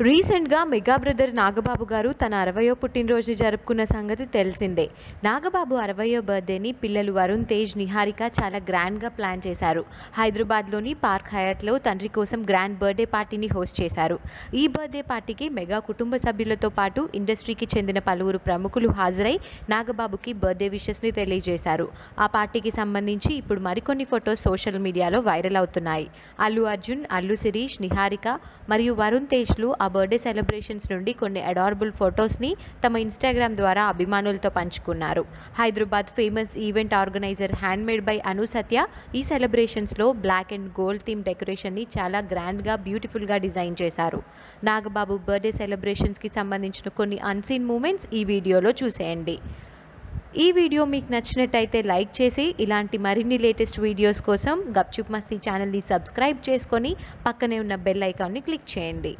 రీసెంట్గా mega brother Nagababu గారు తన అరవయో పుట్టినరోజు జరుపుకున్న సంగతి తెలిసిందే. నాగబాబు అరవయో బర్త్డేని పిల్లలు వరుణ్ తేజ్ నిహారిక చాలా గ్రాండ్గా ప్లాన్ చేశారు. హైదరాబాద్లోని పార్క్ హయాత్లో తండ్రి కోసం గ్రాండ్ బర్త్డే పార్టీని హోస్ట్ చేశారు. ఈ బర్త్డే పార్టీకి మెగా కుటుంబ సభ్యులతో పాటు ఇండస్ట్రీకి చెందిన పలువురు ప్రముఖులు హాజరై నాగబాబుకి బర్త్డే విషెస్ని తెలియజేశారు. ఆ పార్టీకి సంబంధించి ఇప్పుడు మరికొన్ని ఫొటోస్ సోషల్ మీడియాలో వైరల్ అవుతున్నాయి. అల్లు అర్జున్ అల్లు శిరీష్ నిహారిక మరియు వరుణ్ తేజ్లు ఆ ఆ బర్త్డే సెలబ్రేషన్స్ నుండి కొన్ని అడారబుల్ ఫొటోస్ని తమ ఇన్స్టాగ్రామ్ ద్వారా అభిమానులతో పంచుకున్నారు. Hyderabad famous event organiser handmade by Anu Satya ఈ సెలబ్రేషన్స్లో బ్లాక్ అండ్ గోల్డ్ థీమ్ డెకరేషన్ని చాలా గ్రాండ్గా బ్యూటిఫుల్గా డిజైన్ చేశారు. నాగబాబు బర్త్డే సెలబ్రేషన్స్కి సంబంధించిన కొన్ని అన్సీన్ మూమెంట్స్ ఈ వీడియోలో చూసేయండి. ఈ వీడియో మీకు నచ్చినట్టయితే లైక్ చేసి ఇలాంటి మరిన్ని లేటెస్ట్ వీడియోస్ కోసం గప్చుప్ మస్తీ ఛానల్ని సబ్స్క్రైబ్ చేసుకొని పక్కనే ఉన్న బెల్ ఐకాన్ని క్లిక్ చేయండి.